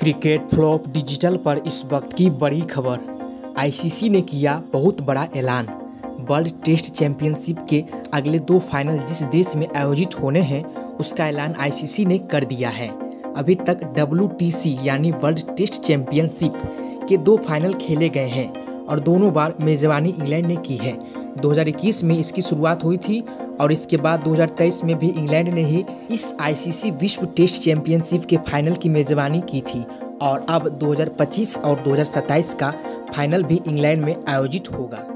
Cricket flop digital पर इस वक्त की बड़ी खबर। आईसीसी ने किया बहुत बड़ा ऐलान। वर्ल्ड टेस्ट चैंपियनशिप के अगले दो फाइनल जिस देश में आयोजित होने हैं, उसका ऐलान आईसीसी ने कर दिया है। अभी तक डब्ल्यू यानी वर्ल्ड टेस्ट चैंपियनशिप के दो फाइनल खेले गए हैं और दोनों बार मेज़बानी इंग्लैंड ने की है। 2021 में इसकी शुरुआत हुई थी और इसके बाद 2023 में भी इंग्लैंड ने ही इस आईसीसी विश्व टेस्ट चैंपियनशिप के फाइनल की मेजबानी की थी और अब 2025 और 2027 का फाइनल भी इंग्लैंड में आयोजित होगा।